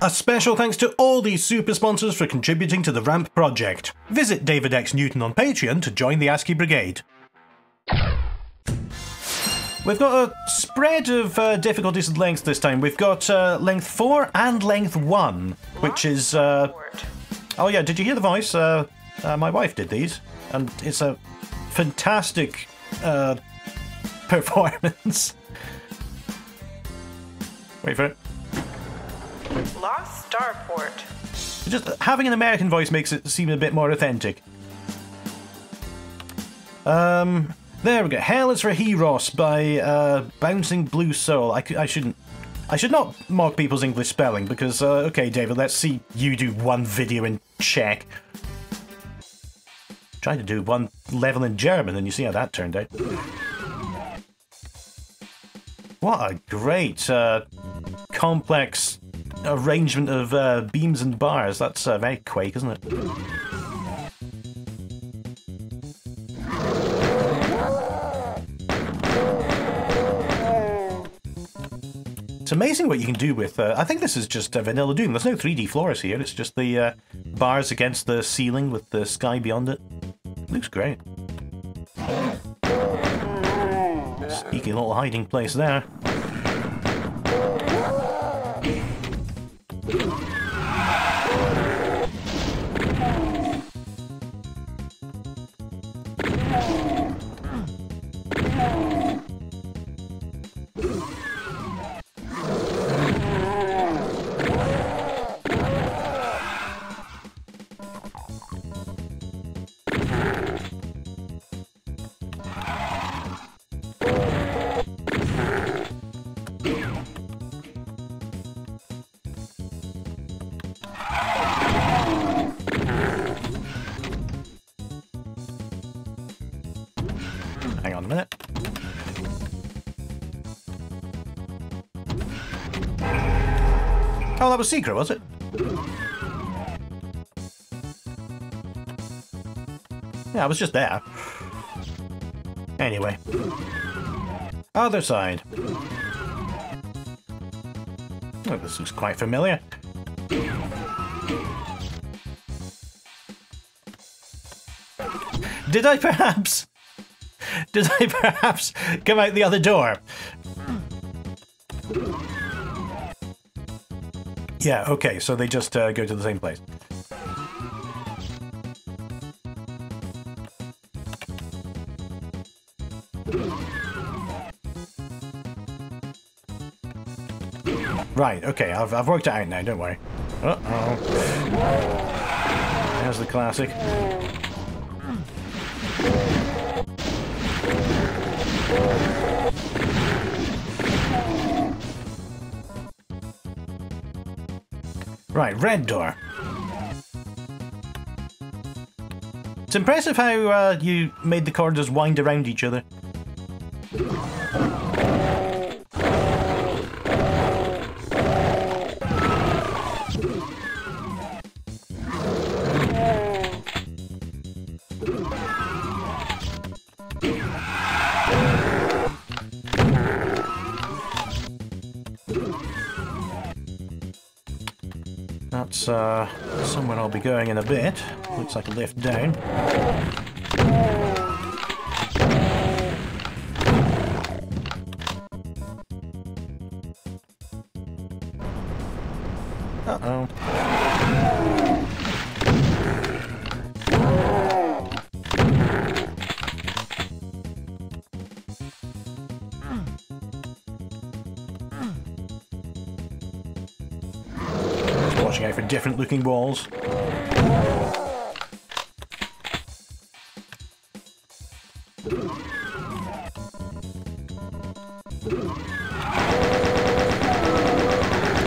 A special thanks to all these super sponsors for contributing to the RAMP project. Visit David X Newton on Patreon to join the ASCII Brigade. We've got a spread of uh, difficulties and lengths this time. We've got uh, length 4 and length 1, which is... Uh... Oh yeah, did you hear the voice? Uh, uh, my wife did these, and it's a fantastic uh, performance. Wait for it. Lost Starport. Just having an American voice makes it seem a bit more authentic. Um, there we go. Hell is for Heroes by uh, Bouncing Blue Soul. I, I shouldn't. I should not mock people's English spelling because, uh, okay, David, let's see you do one video in Czech. Try to do one level in German and you see how that turned out. What a great, uh, complex arrangement of uh, beams and bars. That's uh, very Quake, isn't it? It's amazing what you can do with. Uh, I think this is just uh, vanilla Doom. There's no 3D floors here. It's just the uh, bars against the ceiling with the sky beyond it. Looks great. Sneaky little hiding place there. Was secret, was it? Yeah, I was just there. Anyway. Other side. Oh, this looks quite familiar. Did I perhaps... Did I perhaps come out the other door? Yeah, okay, so they just uh, go to the same place. Right, okay, I've, I've worked it out now, don't worry. Uh-oh. There's the classic. Right, red door. It's impressive how uh, you made the corridors wind around each other. Uh, somewhere I'll be going in a bit. Looks like a lift down.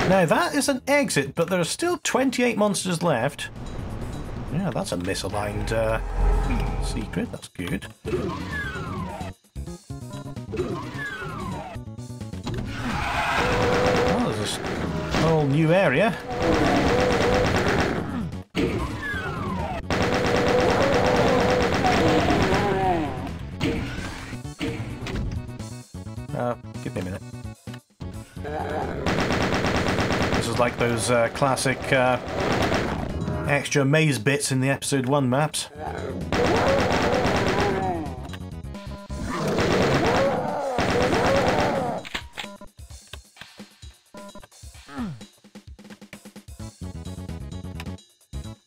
Now that is an exit, but there are still 28 monsters left. Yeah, that's a misaligned uh, secret. That's good. Oh, there's a whole new area. Like those uh, classic uh, extra maze bits in the episode 1 maps.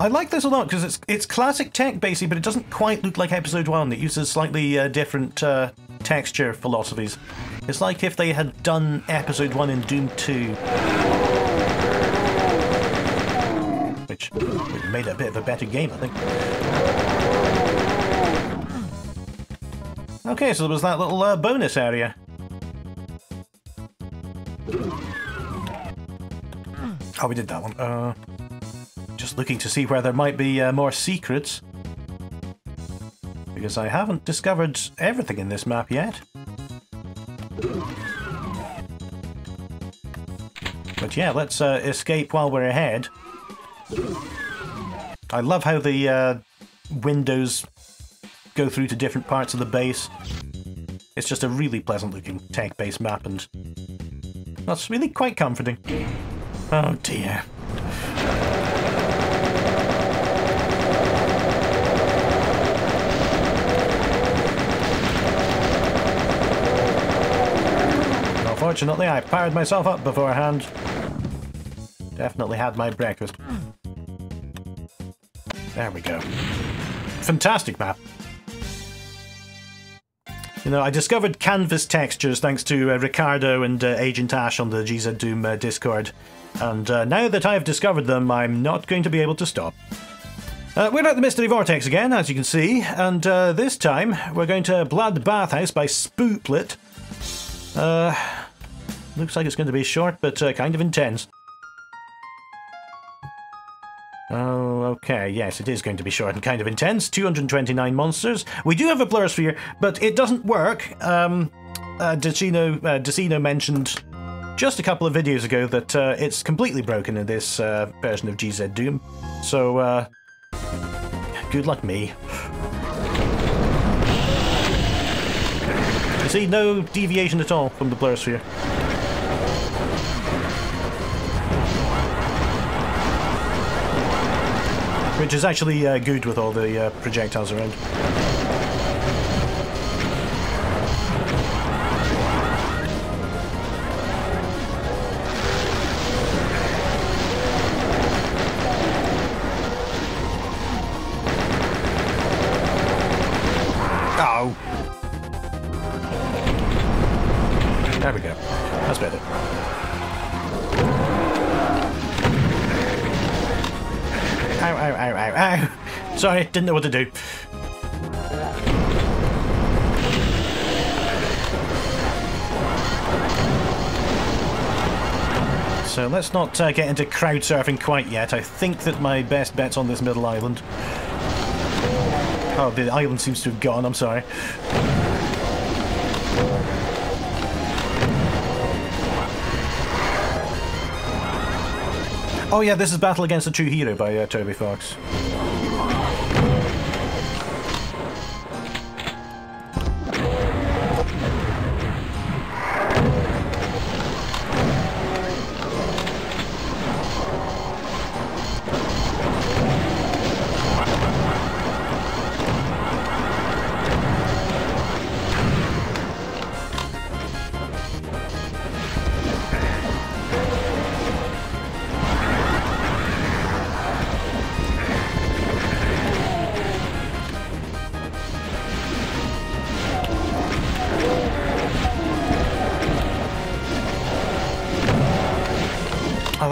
I like this a lot because it's it's classic tech basically, but it doesn't quite look like episode one. It uses slightly uh, different uh, texture philosophies. It's like if they had done episode one in Doom 2. Which made a bit of a better game, I think. Okay, so there was that little uh, bonus area. Oh, we did that one. Uh, just looking to see where there might be uh, more secrets. Because I haven't discovered everything in this map yet. But yeah, let's uh, escape while we're ahead. I love how the uh, windows go through to different parts of the base. It's just a really pleasant looking tank base map and that's really quite comforting. Oh dear. Unfortunately, I powered myself up beforehand. Definitely had my breakfast. There we go. Fantastic map. You know, I discovered canvas textures thanks to uh, Ricardo and uh, Agent Ash on the GZDoom uh, Discord. And uh, now that I've discovered them, I'm not going to be able to stop. Uh, we're at the Mystery Vortex again, as you can see, and uh, this time we're going to Blood Bathhouse by Spooplet. Looks like it's going to be short, but kind of intense. Oh, okay, yes, it is going to be short and kind of intense. 229 monsters. We do have a blur sphere, but it doesn't work. Um, uh, Decino, uh, Decino mentioned just a couple of videos ago that uh, it's completely broken in this uh, version of GZDoom. So, uh, good luck me. You see, no deviation at all from the blur sphere. Which is actually uh, good with all the uh, projectiles around. Didn't know what to do. So let's not uh, get into crowd surfing quite yet. I think that my best bet's on this middle island. Oh, the island seems to have gone, I'm sorry. Oh yeah, this is Battle Against the True Hero by uh, Toby Fox.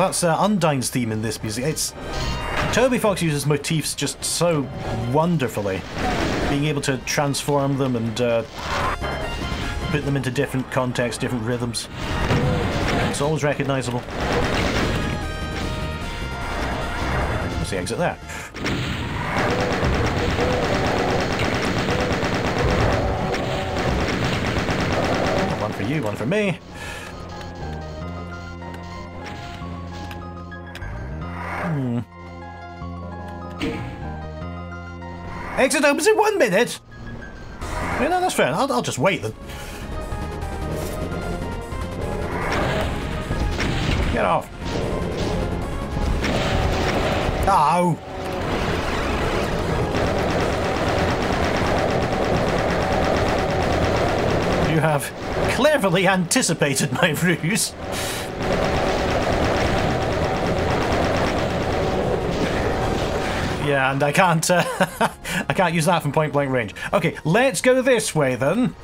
That's uh, Undyne's theme in this music. It's Toby Fox uses motifs just so wonderfully, being able to transform them and uh, put them into different contexts, different rhythms. It's always recognisable. What's the exit there? One for you, one for me. Exit opens in one minute. Yeah, no, that's fair. I'll, I'll just wait then. Get off. Oh! You have cleverly anticipated my ruse. Yeah, and I can't, uh, I can't use that from point blank range. Okay, let's go this way then.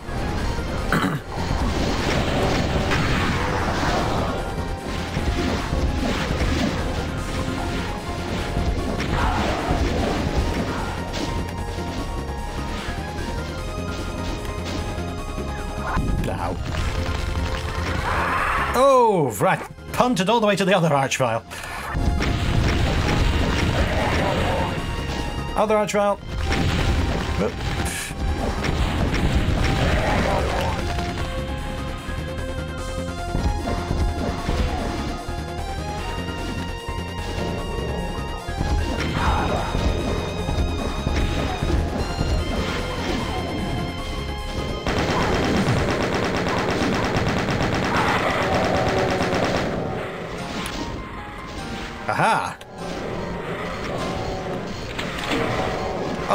Now. Oh, right. Punted all the way to the other archvile. Other archvile. Oop.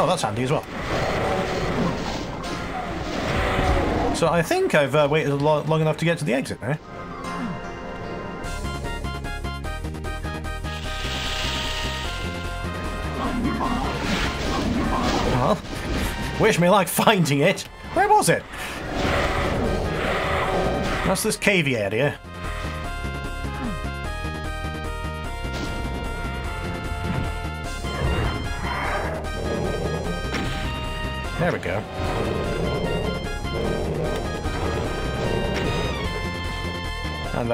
Oh, that's handy as well. So I think I've uh, waited lo long enough to get to the exit now. Well, wish me luck finding it. Where was it? That's this cavey area.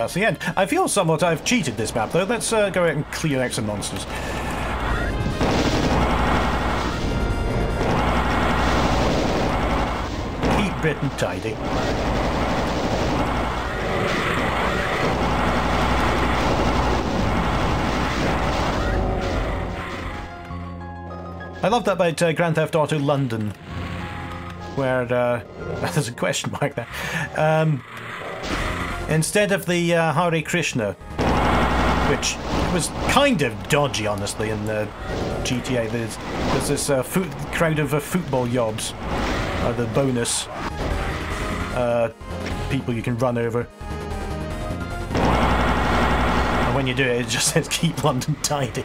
That's the end. I feel somewhat I've cheated this map, though. Let's uh, go out and clear out some monsters. Keep bit and tidy. I love that about uh, Grand Theft Auto London, where uh, there's a question mark there. Um, instead of the uh, Hare Krishna, which was kind of dodgy, honestly, in the GTA, there's, there's this uh, crowd of uh, football yobs, uh, the bonus uh, people you can run over. And when you do it, it just says keep London tidy.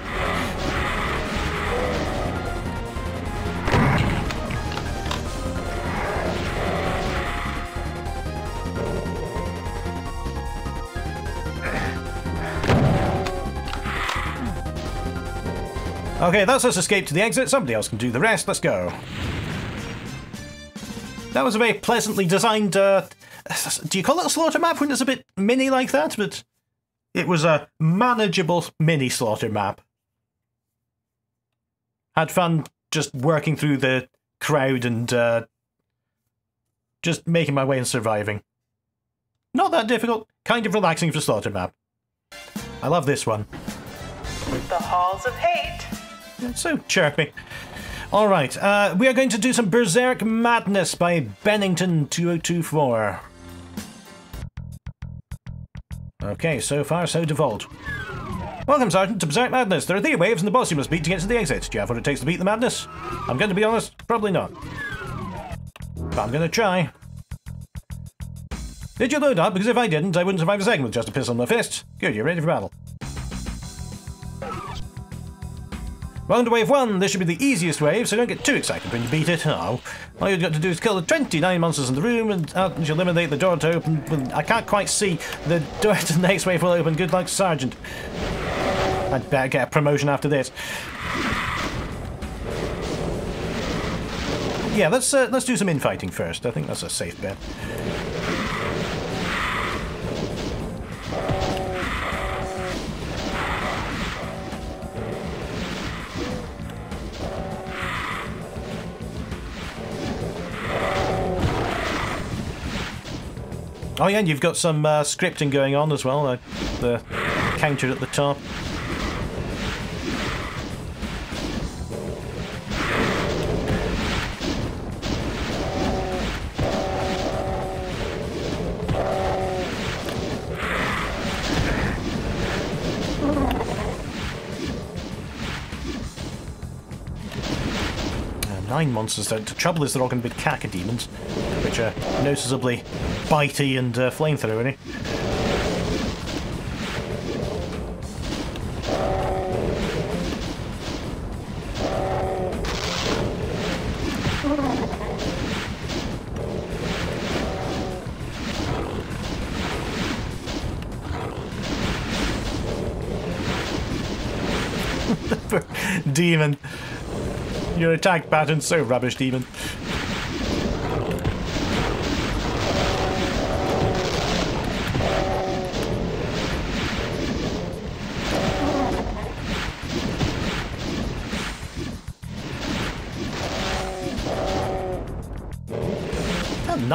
Okay, that's us escape to the exit. Somebody else can do the rest. Let's go. That was a very pleasantly designed. Uh, do you call it a slaughter map when it's a bit mini like that? But it was a manageable mini slaughter map. Had fun just working through the crowd and uh, just making my way and surviving. Not that difficult. Kind of relaxing for slaughter map. I love this one. The Halls of Hate. So chirpy. All right, uh, we are going to do some Berserk Madness by Bennington 2024. Okay, so far so default. Welcome, Sergeant, to Berserk Madness. There are three waves and the boss you must beat to get to the exit. Do you have what it takes to beat the madness? I'm going to be honest, probably not. But I'm going to try. Did you load up? Because if I didn't, I wouldn't survive a second with just a pistol in my fist. Good, you're ready for battle. Welcome to wave one. This should be the easiest wave, so don't get too excited when you beat it. Oh, all you've got to do is kill the 29 monsters in the room and uh, you eliminate the door to open. I can't quite see. The door to the next wave will open. Good luck, Sergeant. I'd better get a promotion after this. Yeah, let's uh, let's do some infighting first. I think that's a safe bet. Oh yeah, and you've got some uh, scripting going on as well. Uh, the counter at the top. nine monsters. The trouble is they're all going to be cacodemons, which are noticeably bitey and uh, flamethrowery. demon. Your attack pattern's so rubbish, demon.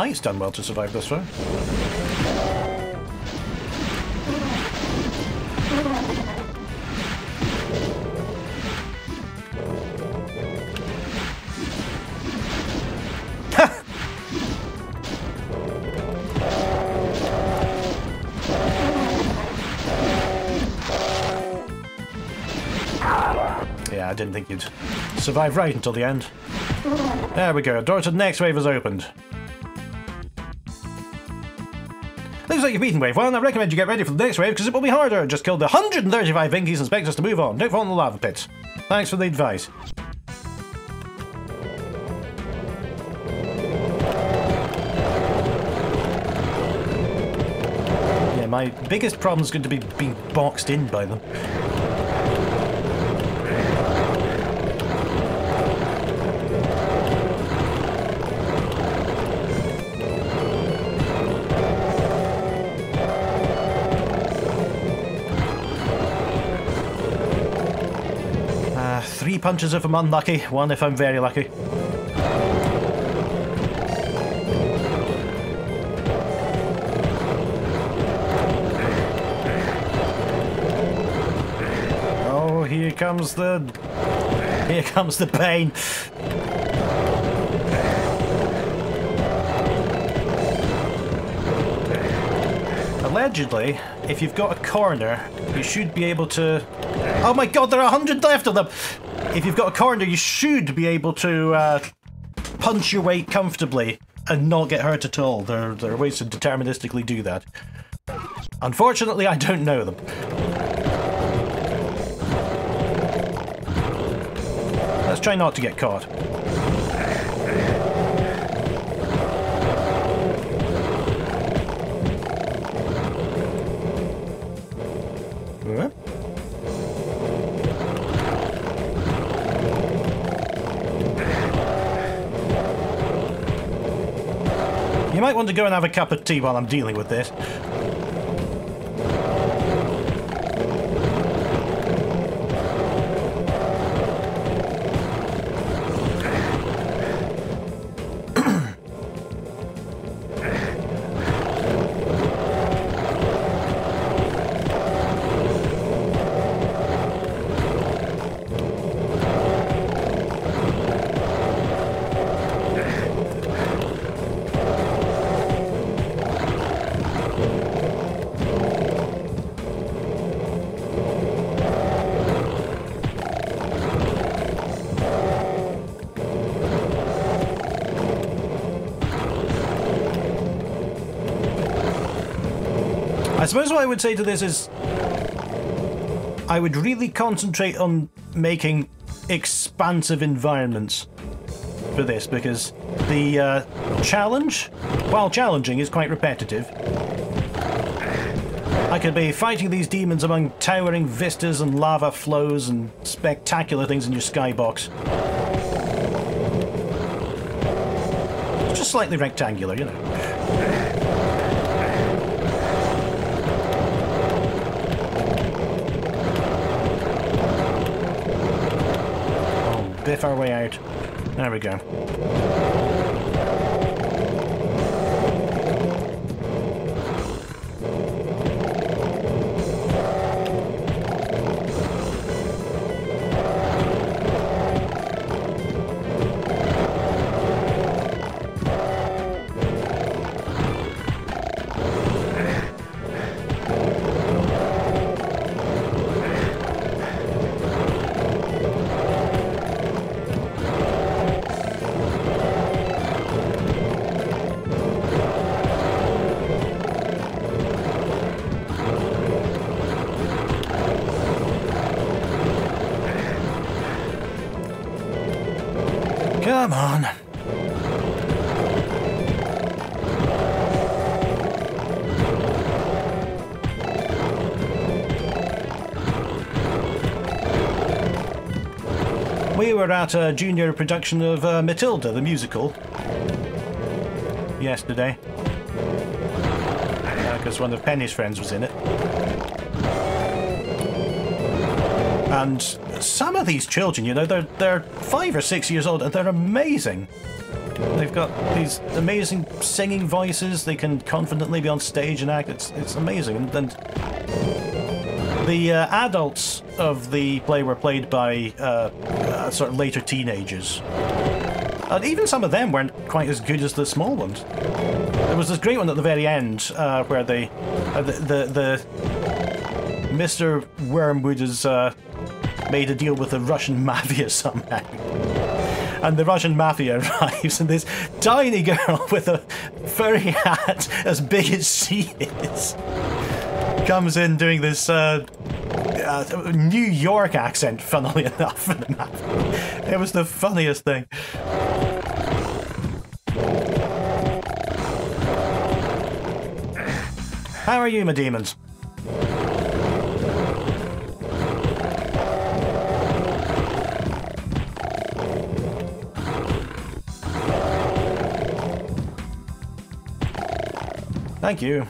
Knight's done well to survive this far. Yeah, I didn't think you'd survive right until the end. There we go, door to the next wave is opened. Like you've beaten wave one. I recommend you get ready for the next wave because it will be harder. Just kill the 135 Pinkies and expect us to move on. Don't fall in the lava pits. Thanks for the advice. Yeah, my biggest problem is going to be being boxed in by them. Punches if I'm unlucky, one if I'm very lucky. Oh, here comes the... Here comes the pain. Allegedly, if you've got a corner, you should be able to... Oh my god, there are a hundred left of them! If you've got a corner, you should be able to uh, punch your way comfortably and not get hurt at all. There, there are ways to deterministically do that. Unfortunately, I don't know them. Let's try not to get caught. You might want to go and have a cup of tea while I'm dealing with this. Suppose what I would say to this is I would really concentrate on making expansive environments for this because the uh, challenge, while challenging, is quite repetitive. I could be fighting these demons among towering vistas and lava flows and spectacular things in your skybox. It's just slightly rectangular, you know. Biff our way out. There we go. We were at a junior production of uh, Matilda, the musical, yesterday. Because one of Penny's friends was in it. And some of these children, you know, they're they're five or six years old and they're amazing. They've got these amazing singing voices. They can confidently be on stage and act. It's it's amazing. And, and the uh, adults of the play were played by uh, uh, sort of later teenagers. And even some of them weren't quite as good as the small ones. There was this great one at the very end uh, where they, uh, the, the the Mr. Wormwood has made a deal with the Russian mafia somehow. And the Russian mafia arrives, and this tiny girl with a furry hat as big as she is comes in doing this uh, uh, New York accent, funnily enough. it was the funniest thing. How are you, my demons? Thank you.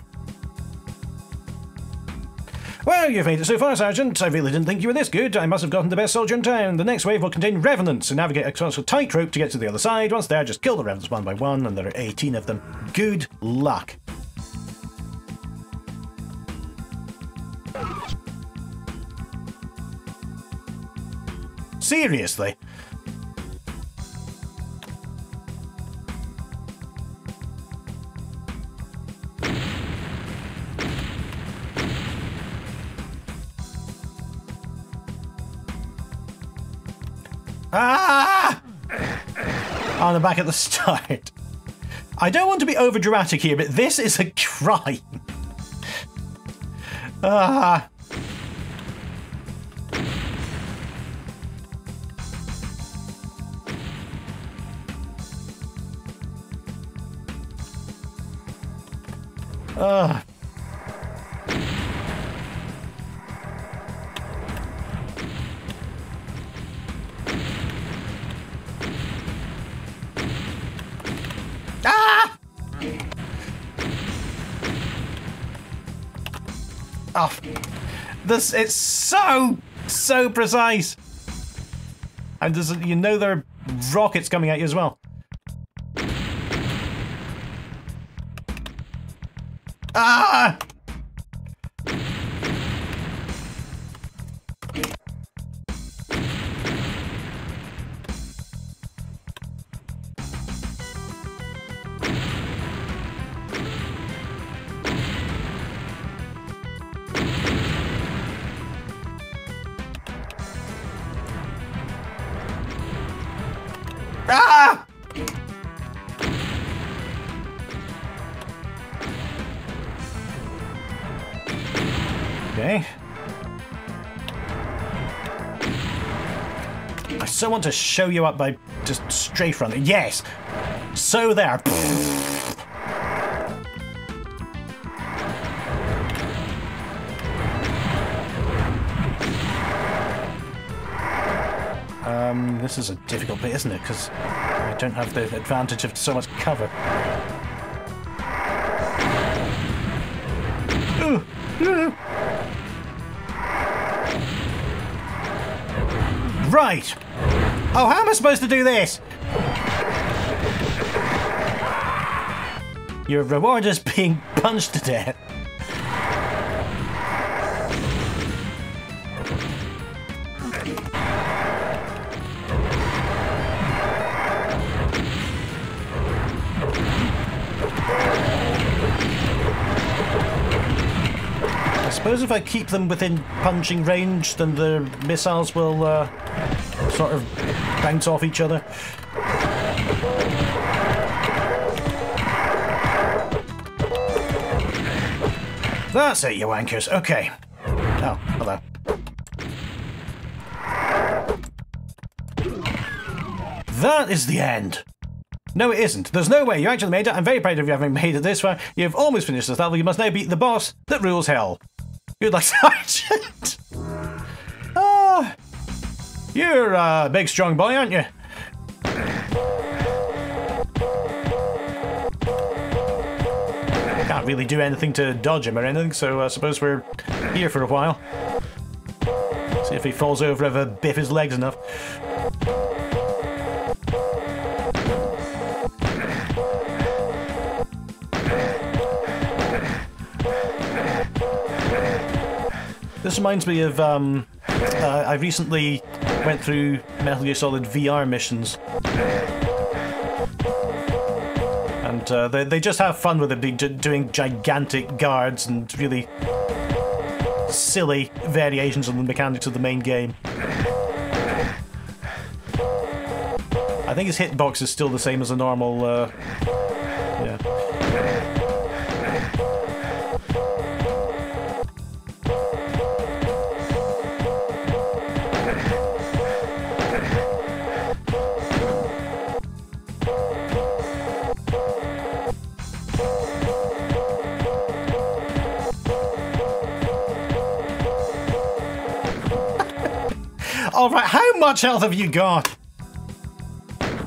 You've made it so far, Sergeant. I really didn't think you were this good. I must have gotten the best soldier in town. The next wave will contain revenants and navigate across a tightrope to get to the other side. Once there, just kill the revenants one by one, and there are 18 of them. Good luck. Seriously? Ah! On the back at the start. I don't want to be over dramatic here, but this is a crime. Ah. Ah. This it's so so precise, and there's, you know there are rockets coming at you as well. So want to show you up by just straight running. Yes! So there. Um, this is a difficult bit, isn't it? Because I don't have the advantage of so much cover. Right. Oh, how am I supposed to do this? Your reward is being punched to death. I suppose if I keep them within punching range, then the missiles will uh, sort of bounce off each other. That's it, you wankers. Okay. Oh, hello. that is the end. No, it isn't. There's no way. You actually made it. I'm very proud of you having made it this far. You've almost finished this level. You must now beat the boss that rules hell. Good luck, Sergeant. You're a big, strong boy, aren't you? Can't really do anything to dodge him or anything, so I suppose we're here for a while. See if he falls over, ever biff his legs enough. This reminds me of, um, uh, I recently went through Metal Gear Solid VR missions. And uh, they, they just have fun with it, doing gigantic guards and really silly variations on the mechanics of the main game. I think his hitbox is still the same as a normal, uh, much health have you got?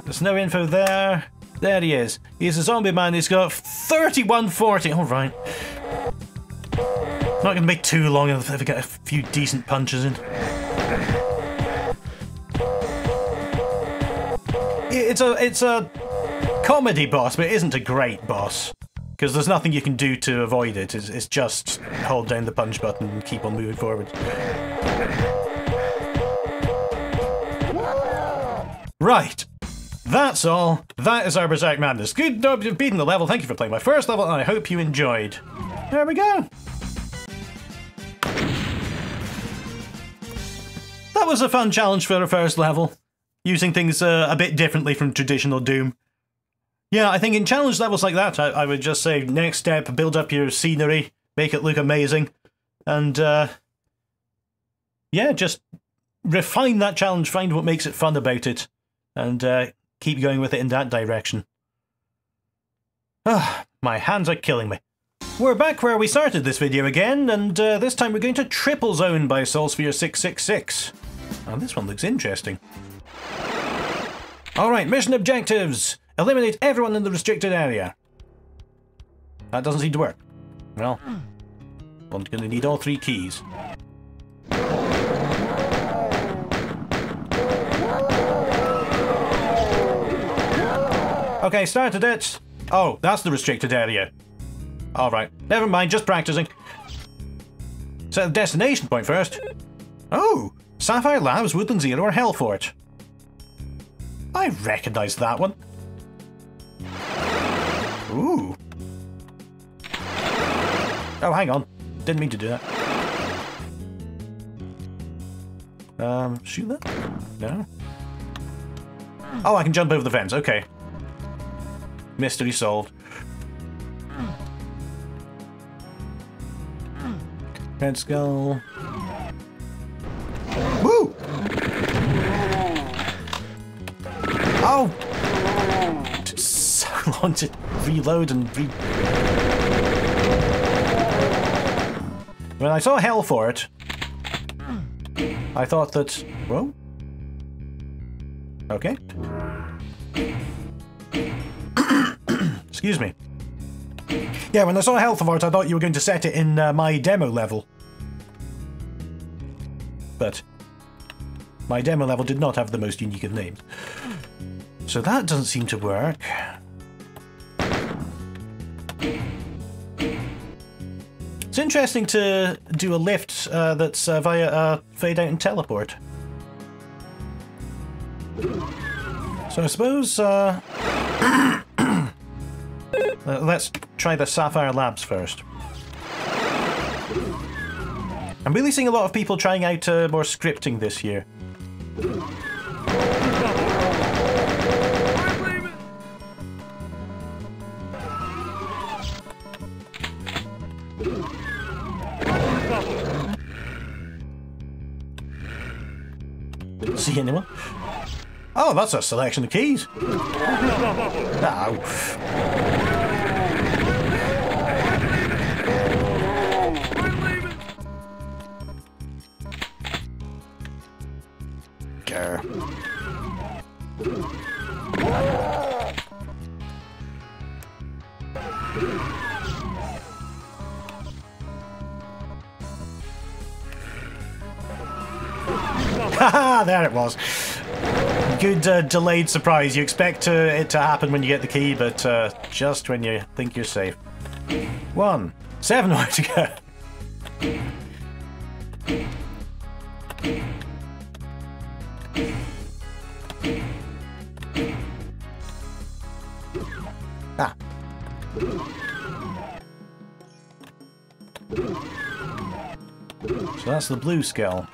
There's no info there. There he is. He's a zombie man. He's got 3140. Alright. Not going to be too long if I get a few decent punches in. It's a, it's a comedy boss, but it isn't a great boss. Because there's nothing you can do to avoid it. It's, it's just hold down the punch button and keep on moving forward. Right. That's all. That is our Berserk Madness. Good job beating the level. Thank you for playing my first level, and I hope you enjoyed. There we go. That was a fun challenge for a first level. Using things uh, a bit differently from traditional Doom. Yeah, I think in challenge levels like that, I, I would just say next step, build up your scenery, make it look amazing, and uh, yeah, just refine that challenge, find what makes it fun about it and uh, keep going with it in that direction. Ah, my hands are killing me. We're back where we started this video again, and uh, this time we're going to Triple Zone by Soulsphere 666. And this one looks interesting. Alright, mission objectives! Eliminate everyone in the restricted area. That doesn't seem to work. Well, I'm going to need all three keys. Okay, started it. Oh, that's the restricted area. Alright, never mind, just practicing. Set the destination point first. Oh, Sapphire Labs, Woodland Zero, or Hellfort. I recognise that one. Ooh. Oh, hang on. Didn't mean to do that. Um, shoot that? No. Oh, I can jump over the fence. Okay. Mystery solved. Let's go. Woo! Oh! so long to reload and re... When I saw Hellfort, I thought that... Whoa? Okay. Excuse me. Yeah, when I saw Hellfort, I thought you were going to set it in uh, my demo level. But my demo level did not have the most unique of names. So that doesn't seem to work. It's interesting to do a lift uh, that's uh, via a fade out and teleport. So I suppose uh, let's try the Sapphire Labs first. I'm really seeing a lot of people trying out uh, more scripting this year. See anyone? Oh, that's a selection of keys. Ow. Was. Good uh, delayed surprise. You expect it to happen when you get the key, but uh, just when you think you're safe. One. Seven more to go. Ah. So that's the blue skull.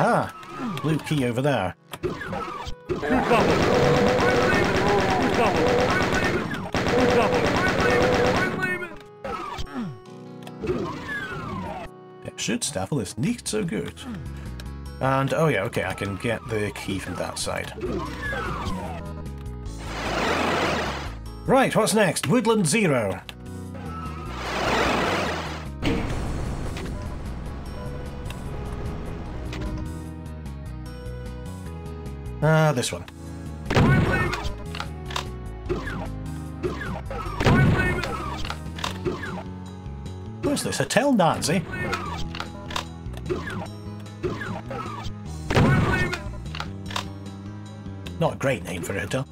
Ah, blue key over there. Der Schutzstaffel ist nicht so gut. And, oh yeah, okay, I can get the key from that side. Right, what's next? Woodland Zero. Uh, this one. What's this? Hotel Nazi? Not a great name for a hotel.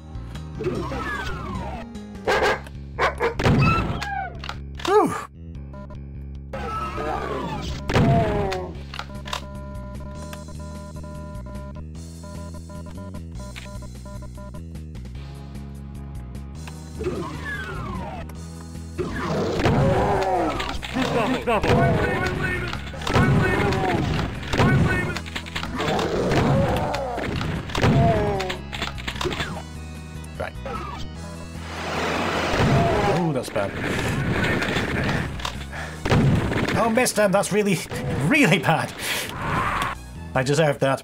Oh, missed him. That's really, really bad. I deserve that.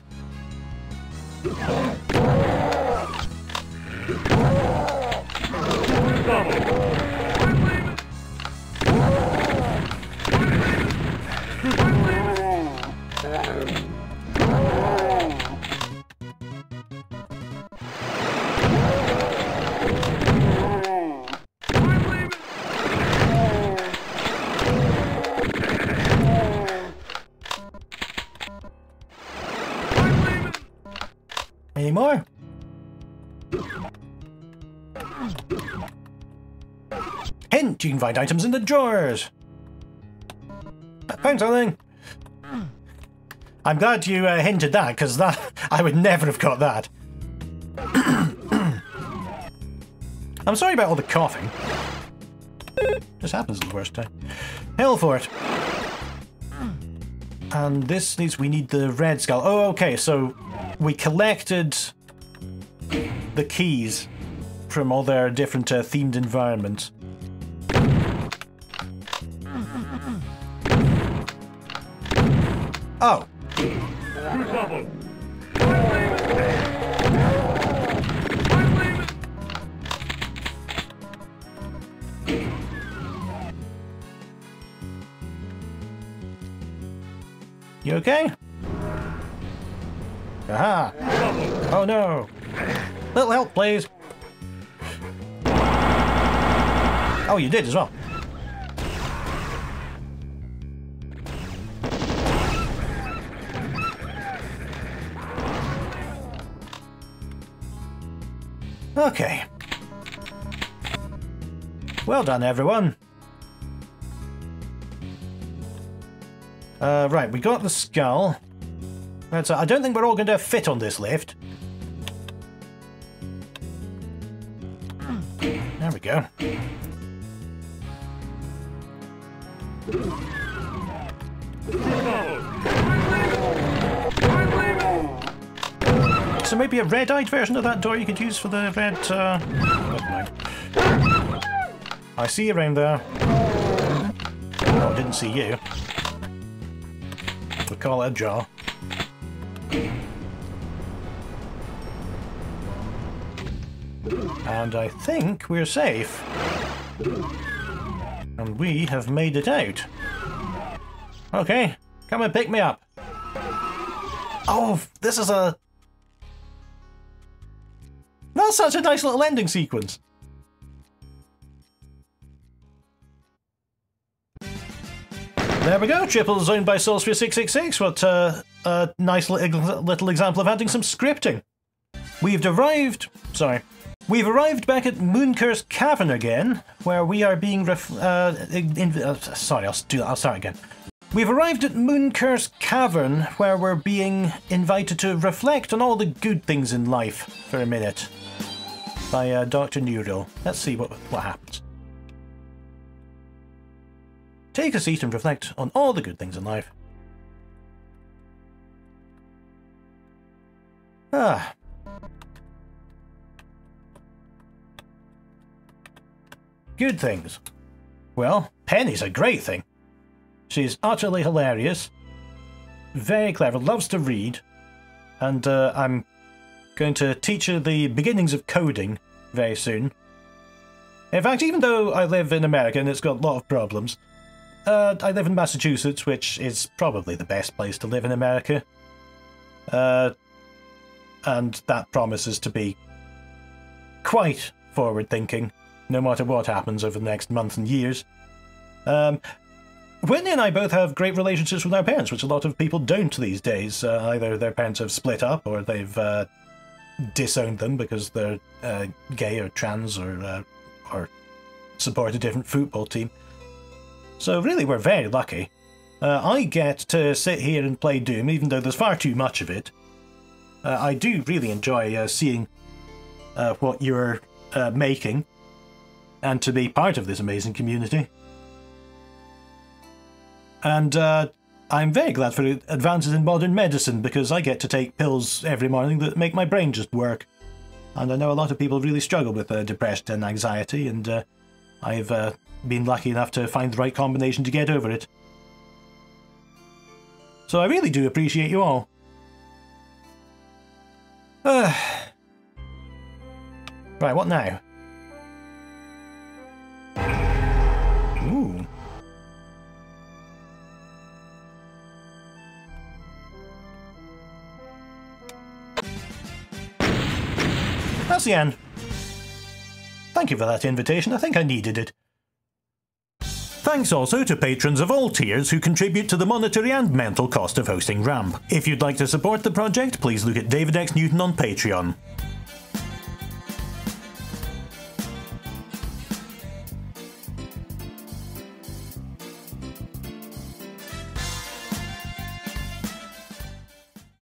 Find items in the drawers. I found something. I'm glad you uh, hinted that, because that I would never have got that. I'm sorry about all the coughing. This happens at the worst time. Hellfort. And this needs, we need the red skull. Oh, okay, so we collected the keys from all their different uh, themed environments. Oh. You okay? Aha! Oh no! Little help, please! Oh, you did as well. Well done, everyone. Uh, right, we got the skull. That's, uh, I don't think we're all going to fit on this lift. There we go. So maybe a red-eyed version of that door you could use for the red, uh... Never mind. I see you around there. Oh, I didn't see you. we'll call it a jaw. And I think we're safe. And we have made it out. Okay, come and pick me up. Oh, this is a... That's such a nice little ending sequence. There we go, Triple Zone by Soulsphere 666. What uh, a nice little, example of adding some scripting. We've arrived... Sorry. We've arrived back at Mooncurse Cavern again, where we are being ref... Uh, in, uh, sorry, I'll, do, I'll start again. We've arrived at Mooncurse Cavern, where we're being invited to reflect on all the good things in life for a minute. By uh, Dr. Nuriel. Let's see what, what happens. Take a seat and reflect on all the good things in life. Ah. Good things. Well, Penny's a great thing. She's utterly hilarious, very clever, loves to read, and uh, I'm going to teach her the beginnings of coding very soon. In fact, even though I live in America and it's got a lot of problems, uh, I live in Massachusetts, which is probably the best place to live in America. Uh, and that promises to be quite forward thinking, no matter what happens over the next month and years. Um, Whitney and I both have great relationships with our parents, which a lot of people don't these days. Uh, either their parents have split up or they've uh, disowned them because they're uh, gay or trans or, uh, or support a different football team. So really, we're very lucky. Uh, I get to sit here and play Doom, even though there's far too much of it. Uh, I do really enjoy uh, seeing uh, what you're uh, making, and to be part of this amazing community. And uh, I'm very glad for advances in modern medicine, because I get to take pills every morning that make my brain just work. And I know a lot of people really struggle with depression and anxiety, and I've been lucky enough to find the right combination to get over it. So I really do appreciate you all. Uh, right, what now? Ooh. That's the end. Thank you for that invitation. I think I needed it. Thanks also to patrons of all tiers who contribute to the monetary and mental cost of hosting RAMP. If you'd like to support the project, please look at David X Newton on Patreon.